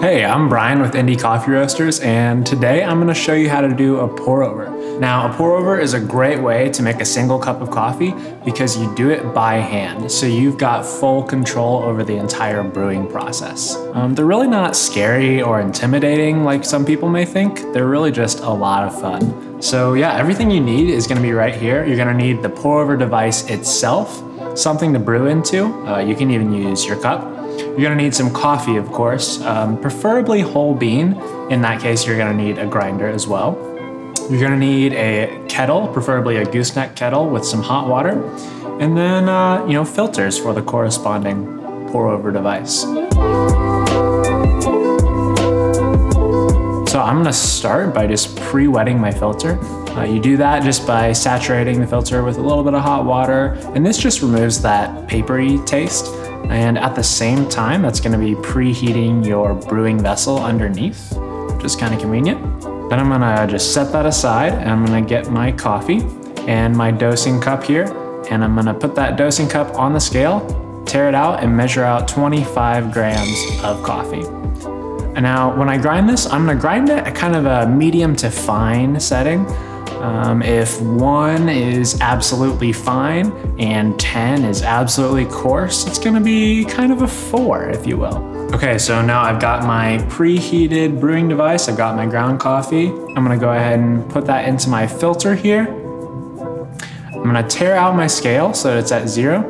Hey, I'm Brian with Indie Coffee Roasters, and today I'm gonna show you how to do a pour over. Now, a pour over is a great way to make a single cup of coffee because you do it by hand, so you've got full control over the entire brewing process. Um, they're really not scary or intimidating like some people may think, they're really just a lot of fun. So yeah, everything you need is gonna be right here. You're gonna need the pour over device itself, something to brew into. Uh, you can even use your cup you're gonna need some coffee, of course, um, preferably whole bean. In that case, you're gonna need a grinder as well. You're gonna need a kettle, preferably a gooseneck kettle with some hot water, and then, uh, you know, filters for the corresponding pour over device. So I'm gonna start by just pre-wetting my filter. Uh, you do that just by saturating the filter with a little bit of hot water, and this just removes that papery taste. And at the same time, that's gonna be preheating your brewing vessel underneath, which is kind of convenient. Then I'm gonna just set that aside and I'm gonna get my coffee and my dosing cup here. And I'm gonna put that dosing cup on the scale, tare it out and measure out 25 grams of coffee. And now when I grind this, I'm gonna grind it at kind of a medium to fine setting. Um, if one is absolutely fine and 10 is absolutely coarse, it's gonna be kind of a four, if you will. Okay, so now I've got my preheated brewing device, I've got my ground coffee. I'm gonna go ahead and put that into my filter here. I'm gonna tare out my scale so it's at zero.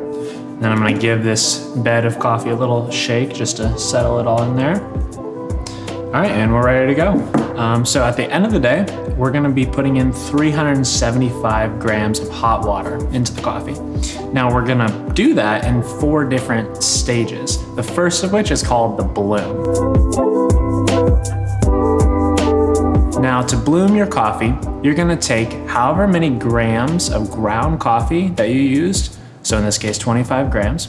Then I'm gonna give this bed of coffee a little shake just to settle it all in there. All right, and we're ready to go. Um, so at the end of the day, we're gonna be putting in 375 grams of hot water into the coffee. Now we're gonna do that in four different stages. The first of which is called the bloom. Now to bloom your coffee, you're gonna take however many grams of ground coffee that you used, so in this case 25 grams,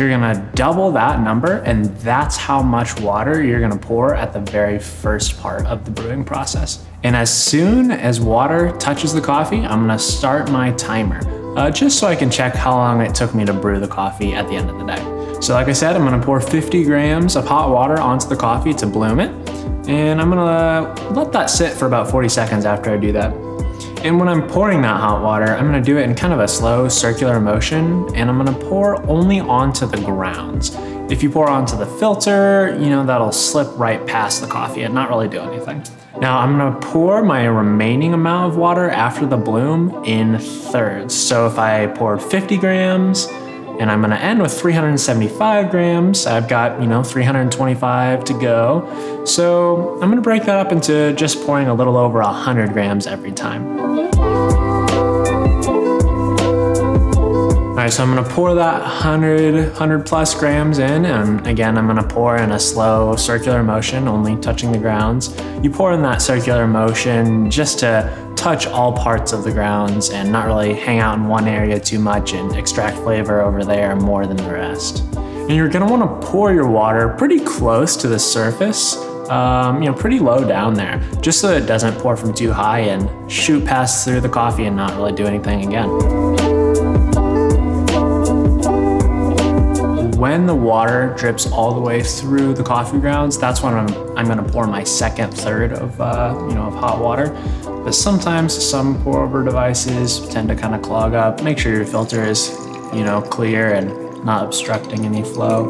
you're gonna double that number and that's how much water you're gonna pour at the very first part of the brewing process. And as soon as water touches the coffee, I'm gonna start my timer, uh, just so I can check how long it took me to brew the coffee at the end of the day. So like I said, I'm gonna pour 50 grams of hot water onto the coffee to bloom it. And I'm gonna let that sit for about 40 seconds after I do that. And when I'm pouring that hot water, I'm gonna do it in kind of a slow circular motion and I'm gonna pour only onto the grounds. If you pour onto the filter, you know, that'll slip right past the coffee and not really do anything. Now I'm gonna pour my remaining amount of water after the bloom in thirds. So if I poured 50 grams, and I'm gonna end with 375 grams. I've got, you know, 325 to go. So I'm gonna break that up into just pouring a little over 100 grams every time. All right, so I'm gonna pour that 100, 100 plus grams in, and again, I'm gonna pour in a slow circular motion, only touching the grounds. You pour in that circular motion just to touch all parts of the grounds and not really hang out in one area too much and extract flavor over there more than the rest. And you're gonna wanna pour your water pretty close to the surface um, you know, pretty low down there, just so it doesn't pour from too high and shoot past through the coffee and not really do anything again. When the water drips all the way through the coffee grounds, that's when I'm, I'm gonna pour my second third of, uh, you know, of hot water. But sometimes some pour over devices tend to kind of clog up. Make sure your filter is, you know, clear and not obstructing any flow.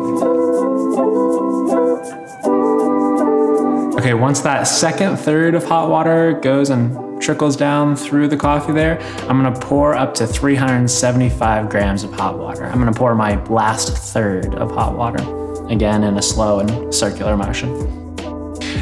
Okay, once that second third of hot water goes and trickles down through the coffee there, I'm gonna pour up to 375 grams of hot water. I'm gonna pour my last third of hot water, again in a slow and circular motion.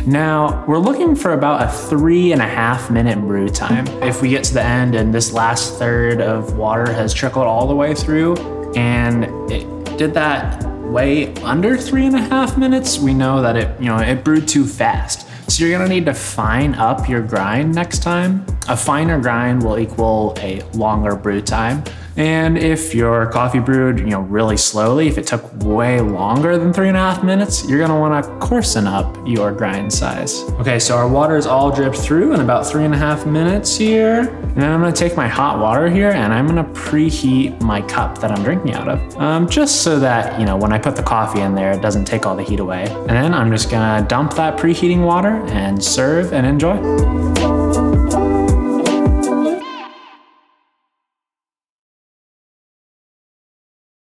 Now, we're looking for about a three and a half minute brew time. If we get to the end and this last third of water has trickled all the way through and it did that way under three and a half minutes, we know that it, you know, it brewed too fast. So you're gonna need to fine up your grind next time. A finer grind will equal a longer brew time. And if your coffee brewed, you know, really slowly, if it took way longer than three and a half minutes, you're gonna wanna coarsen up your grind size. Okay, so our water is all dripped through in about three and a half minutes here. And then I'm gonna take my hot water here and I'm gonna preheat my cup that I'm drinking out of. Um, just so that, you know, when I put the coffee in there, it doesn't take all the heat away. And then I'm just gonna dump that preheating water and serve and enjoy.